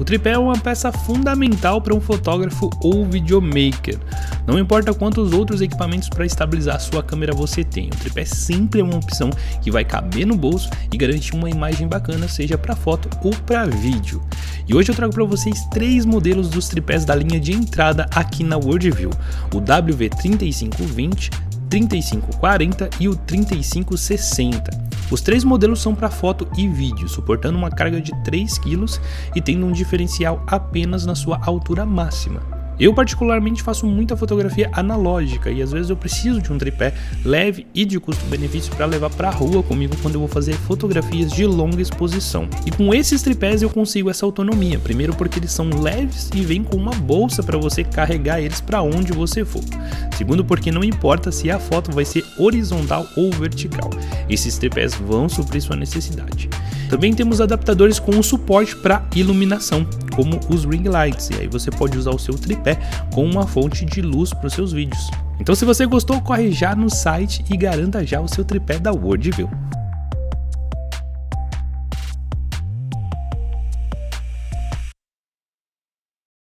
O tripé é uma peça fundamental para um fotógrafo ou videomaker. Não importa quantos outros equipamentos para estabilizar sua câmera você tem, o tripé sempre é uma opção que vai caber no bolso e garantir uma imagem bacana, seja para foto ou para vídeo. E hoje eu trago para vocês três modelos dos tripés da linha de entrada aqui na Worldview: o WV3520, 3540 e o 3560. Os três modelos são para foto e vídeo, suportando uma carga de 3 kg e tendo um diferencial apenas na sua altura máxima. Eu particularmente faço muita fotografia analógica e às vezes eu preciso de um tripé leve e de custo-benefício para levar para a rua comigo quando eu vou fazer fotografias de longa exposição. E com esses tripés eu consigo essa autonomia, primeiro porque eles são leves e vêm com uma bolsa para você carregar eles para onde você for. Segundo porque não importa se a foto vai ser horizontal ou vertical, esses tripés vão suprir sua necessidade. Também temos adaptadores com suporte para iluminação, como os ring lights, e aí você pode usar o seu tripé como uma fonte de luz para os seus vídeos. Então se você gostou, corre já no site e garanta já o seu tripé da Worldview.